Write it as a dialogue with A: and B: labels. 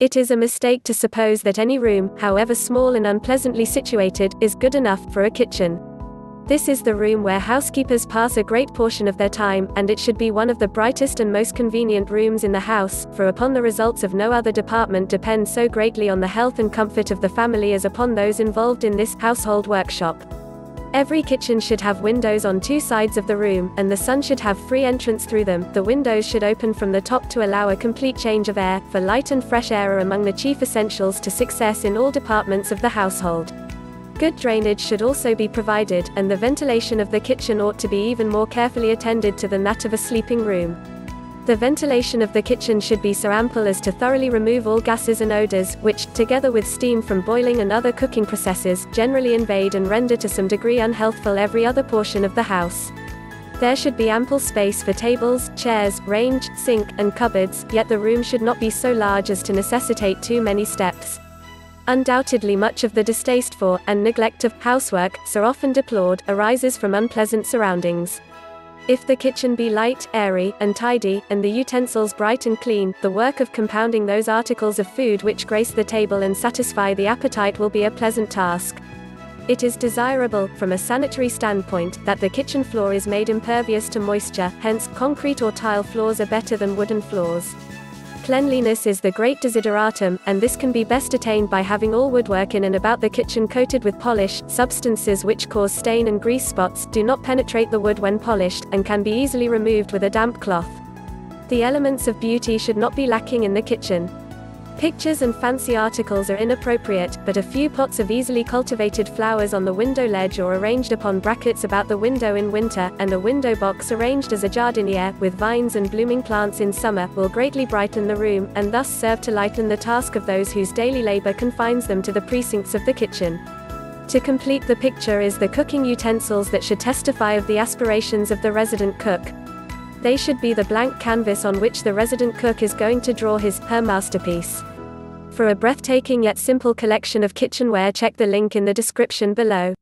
A: It is a mistake to suppose that any room, however small and unpleasantly situated, is good enough for a kitchen. This is the room where housekeepers pass a great portion of their time, and it should be one of the brightest and most convenient rooms in the house, for upon the results of no other department depend so greatly on the health and comfort of the family as upon those involved in this household workshop. Every kitchen should have windows on two sides of the room, and the sun should have free entrance through them. The windows should open from the top to allow a complete change of air, for light and fresh air are among the chief essentials to success in all departments of the household. Good drainage should also be provided, and the ventilation of the kitchen ought to be even more carefully attended to than that of a sleeping room. The ventilation of the kitchen should be so ample as to thoroughly remove all gases and odors, which, together with steam from boiling and other cooking processes, generally invade and render to some degree unhealthful every other portion of the house. There should be ample space for tables, chairs, range, sink, and cupboards, yet the room should not be so large as to necessitate too many steps. Undoubtedly much of the distaste for, and neglect of, housework, so often deplored, arises from unpleasant surroundings. If the kitchen be light, airy, and tidy, and the utensils bright and clean, the work of compounding those articles of food which grace the table and satisfy the appetite will be a pleasant task. It is desirable, from a sanitary standpoint, that the kitchen floor is made impervious to moisture, hence, concrete or tile floors are better than wooden floors. Cleanliness is the great desideratum, and this can be best attained by having all woodwork in and about the kitchen coated with polish. Substances which cause stain and grease spots do not penetrate the wood when polished, and can be easily removed with a damp cloth. The elements of beauty should not be lacking in the kitchen. Pictures and fancy articles are inappropriate, but a few pots of easily cultivated flowers on the window ledge or arranged upon brackets about the window in winter, and a window box arranged as a jardiniere, with vines and blooming plants in summer, will greatly brighten the room, and thus serve to lighten the task of those whose daily labor confines them to the precincts of the kitchen. To complete the picture is the cooking utensils that should testify of the aspirations of the resident cook. They should be the blank canvas on which the resident cook is going to draw his, her masterpiece. For a breathtaking yet simple collection of kitchenware check the link in the description below.